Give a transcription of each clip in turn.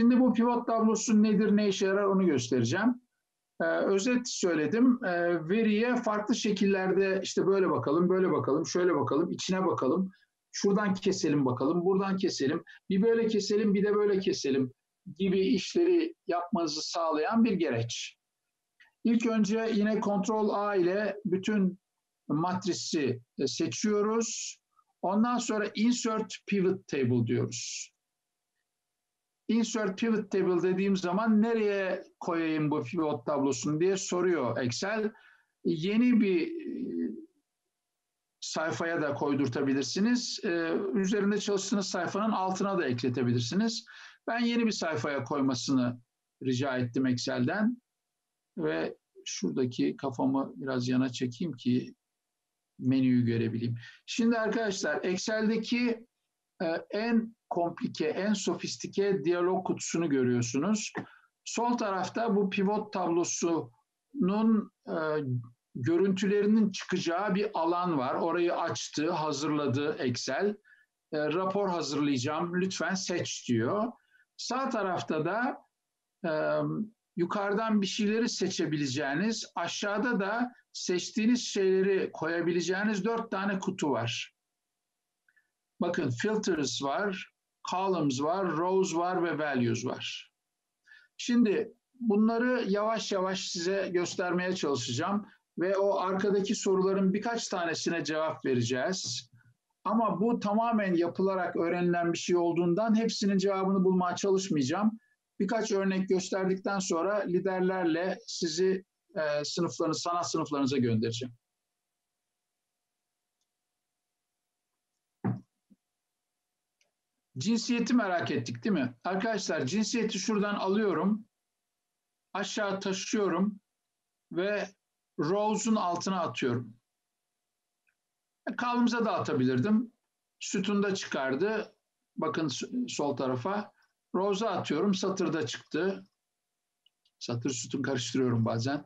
Şimdi bu pivot tablosu nedir, ne işe yarar onu göstereceğim. Ee, özet söyledim. Ee, veriye farklı şekillerde işte böyle bakalım, böyle bakalım, şöyle bakalım, içine bakalım. Şuradan keselim bakalım, buradan keselim. Bir böyle keselim, bir de böyle keselim gibi işleri yapmanızı sağlayan bir gereç. İlk önce yine Ctrl A ile bütün matrisi e, seçiyoruz. Ondan sonra Insert Pivot Table diyoruz. Insert Pivot Table dediğim zaman nereye koyayım bu pivot tablosunu diye soruyor Excel. Yeni bir e, sayfaya da koydurtabilirsiniz. Ee, üzerinde çalıştığınız sayfanın altına da ekletebilirsiniz. Ben yeni bir sayfaya koymasını rica ettim Excel'den. Ve şuradaki kafamı biraz yana çekeyim ki menüyü görebileyim. Şimdi arkadaşlar Excel'deki e, en komplike, en sofistike diyalog kutusunu görüyorsunuz. Sol tarafta bu pivot tablosunun e, görüntülerinin çıkacağı bir alan var. Orayı açtı, hazırladı Excel. E, rapor hazırlayacağım, lütfen seç diyor. Sağ tarafta da e, yukarıdan bir şeyleri seçebileceğiniz, aşağıda da seçtiğiniz şeyleri koyabileceğiniz dört tane kutu var. Bakın filters var, columns var, rows var ve values var. Şimdi bunları yavaş yavaş size göstermeye çalışacağım ve o arkadaki soruların birkaç tanesine cevap vereceğiz. Ama bu tamamen yapılarak öğrenilen bir şey olduğundan hepsinin cevabını bulmaya çalışmayacağım. Birkaç örnek gösterdikten sonra liderlerle sizi e, sınıflarınız, sanat sınıflarınıza göndereceğim. Cinsiyeti merak ettik değil mi? Arkadaşlar cinsiyeti şuradan alıyorum. Aşağı taşıyorum ve rows'un altına atıyorum. Kalımıza da atabilirdim. Sütunda çıkardı. Bakın sol tarafa. Rows'a atıyorum. Satırda çıktı. Satır sütun karıştırıyorum bazen.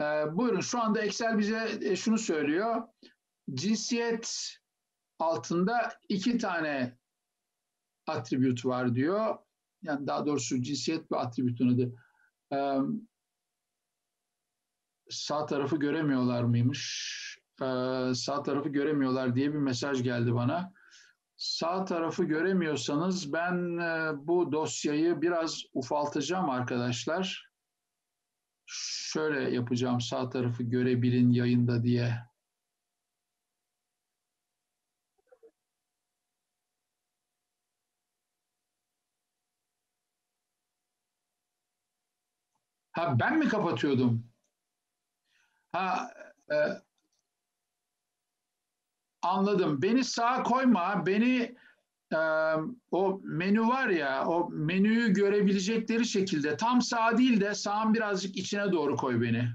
Ee, buyurun şu anda Excel bize e, şunu söylüyor. Cinsiyet altında iki tane attribute var diyor. Yani daha doğrusu cinsiyet bir attribütün adı. Ee, sağ tarafı göremiyorlar mıymış? Ee, sağ tarafı göremiyorlar diye bir mesaj geldi bana. Sağ tarafı göremiyorsanız ben e, bu dosyayı biraz ufaltacağım arkadaşlar. Şöyle yapacağım sağ tarafı görebilin yayında diye. Ha ben mi kapatıyordum? Ha e, anladım. Beni sağa koyma. Beni e, o menü var ya o menüyü görebilecekleri şekilde tam sağ değil de sağın birazcık içine doğru koy beni.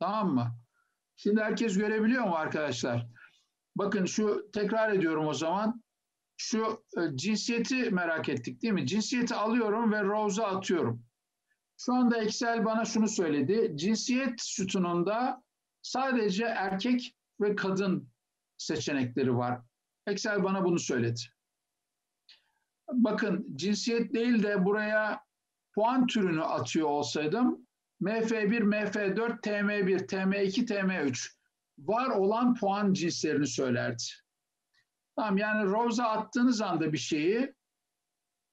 Tamam mı? Şimdi herkes görebiliyor mu arkadaşlar? Bakın şu tekrar ediyorum o zaman. Şu e, cinsiyeti merak ettik değil mi? Cinsiyeti alıyorum ve rows'a atıyorum. Şu anda Excel bana şunu söyledi. Cinsiyet sütununda sadece erkek ve kadın seçenekleri var. Excel bana bunu söyledi. Bakın cinsiyet değil de buraya puan türünü atıyor olsaydım MF1, MF4, TM1, TM2, TM3 var olan puan cinslerini söylerdi. Tamam yani Rose'a attığınız anda bir şeyi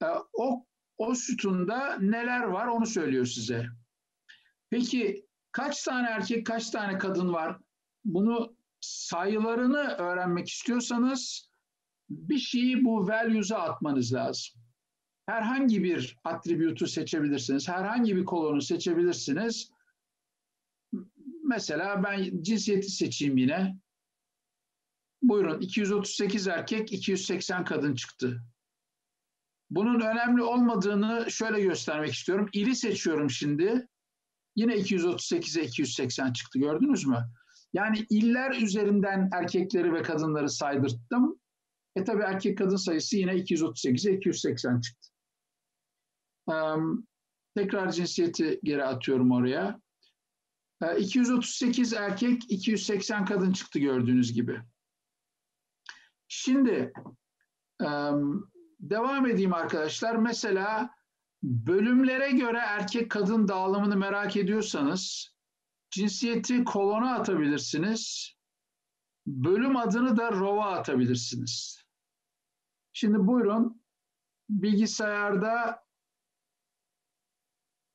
e, o o sütunda neler var onu söylüyor size. Peki kaç tane erkek kaç tane kadın var? Bunu sayılarını öğrenmek istiyorsanız bir şeyi bu values'a atmanız lazım. Herhangi bir attribute'u seçebilirsiniz. Herhangi bir kolonu seçebilirsiniz. Mesela ben cinsiyeti seçeyim yine. Buyurun 238 erkek 280 kadın çıktı. Bunun önemli olmadığını şöyle göstermek istiyorum. İli seçiyorum şimdi. Yine 238'e 280 çıktı gördünüz mü? Yani iller üzerinden erkekleri ve kadınları saydırttım. E tabi erkek kadın sayısı yine 238'e 280 çıktı. Ee, tekrar cinsiyeti geri atıyorum oraya. Ee, 238 erkek, 280 kadın çıktı gördüğünüz gibi. Şimdi devam edeyim arkadaşlar. Mesela bölümlere göre erkek kadın dağılımını merak ediyorsanız cinsiyeti kolona atabilirsiniz. Bölüm adını da rova atabilirsiniz. Şimdi buyurun bilgisayarda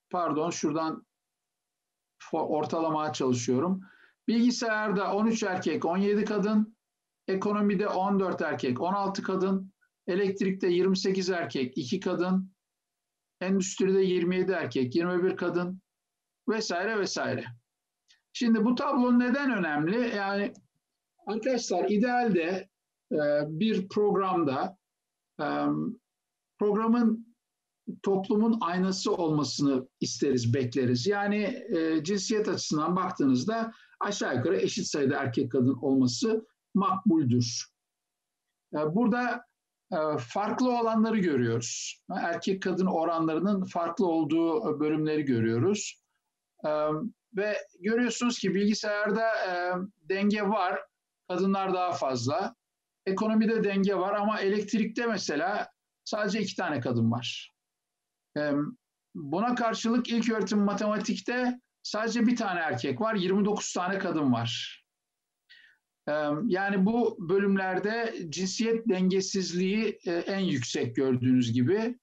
pardon şuradan ortalamaya çalışıyorum. Bilgisayarda 13 erkek, 17 kadın, ekonomide 14 erkek, 16 kadın, elektrikte 28 erkek, 2 kadın, endüstride 27 erkek, 21 kadın vesaire vesaire. Şimdi bu tablo neden önemli? Yani arkadaşlar idealde e, bir programda e, programın toplumun aynası olmasını isteriz, bekleriz. Yani e, cinsiyet açısından baktığınızda aşağı yukarı eşit sayıda erkek kadın olması makbuldür. burada farklı olanları görüyoruz. Erkek kadın oranlarının farklı olduğu bölümleri görüyoruz. ve görüyorsunuz ki bilgisayarda denge var, kadınlar daha fazla. Ekonomide denge var ama elektrikte mesela sadece iki tane kadın var. buna karşılık ilk öğretim matematikte sadece bir tane erkek var, 29 tane kadın var. Yani bu bölümlerde cinsiyet dengesizliği e, en yüksek gördüğünüz gibi.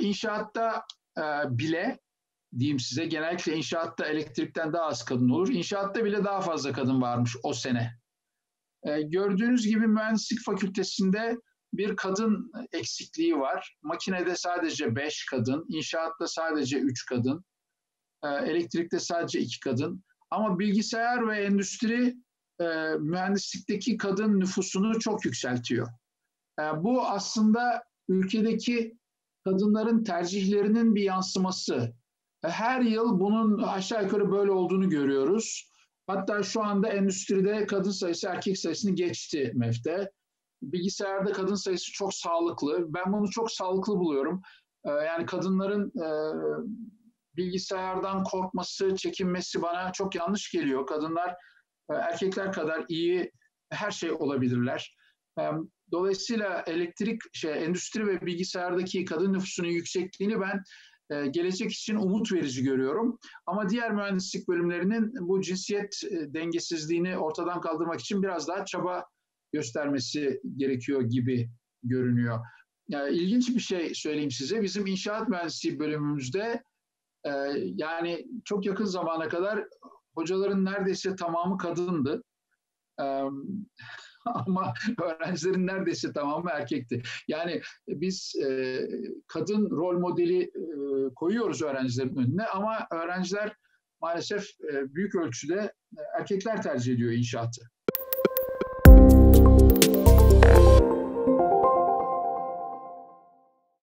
İnşaatta e, bile diyeyim size genellikle inşaatta elektrikten daha az kadın olur. İnşaatta bile daha fazla kadın varmış o sene. E, gördüğünüz gibi mühendislik fakültesinde bir kadın eksikliği var. Makinede sadece beş kadın, inşaatta sadece üç kadın, elektrikte sadece iki kadın. Ama bilgisayar ve endüstri e, mühendislikteki kadın nüfusunu çok yükseltiyor. E, bu aslında ülkedeki kadınların tercihlerinin bir yansıması. E, her yıl bunun aşağı yukarı böyle olduğunu görüyoruz. Hatta şu anda endüstride kadın sayısı erkek sayısını geçti MEF'te. Bilgisayarda kadın sayısı çok sağlıklı. Ben bunu çok sağlıklı buluyorum. E, yani kadınların e, bilgisayardan korkması, çekinmesi bana çok yanlış geliyor. Kadınlar erkekler kadar iyi her şey olabilirler. E, dolayısıyla elektrik, şey, endüstri ve bilgisayardaki kadın nüfusunun yüksekliğini ben e, gelecek için umut verici görüyorum. Ama diğer mühendislik bölümlerinin bu cinsiyet dengesizliğini ortadan kaldırmak için biraz daha çaba göstermesi gerekiyor gibi görünüyor. Yani ilginç bir şey söyleyeyim size. Bizim inşaat mühendisliği bölümümüzde yani çok yakın zamana kadar hocaların neredeyse tamamı kadındı. ama öğrencilerin neredeyse tamamı erkekti. Yani biz e, kadın rol modeli e, koyuyoruz öğrencilerin önüne ama öğrenciler maalesef e, büyük ölçüde erkekler tercih ediyor inşaatı.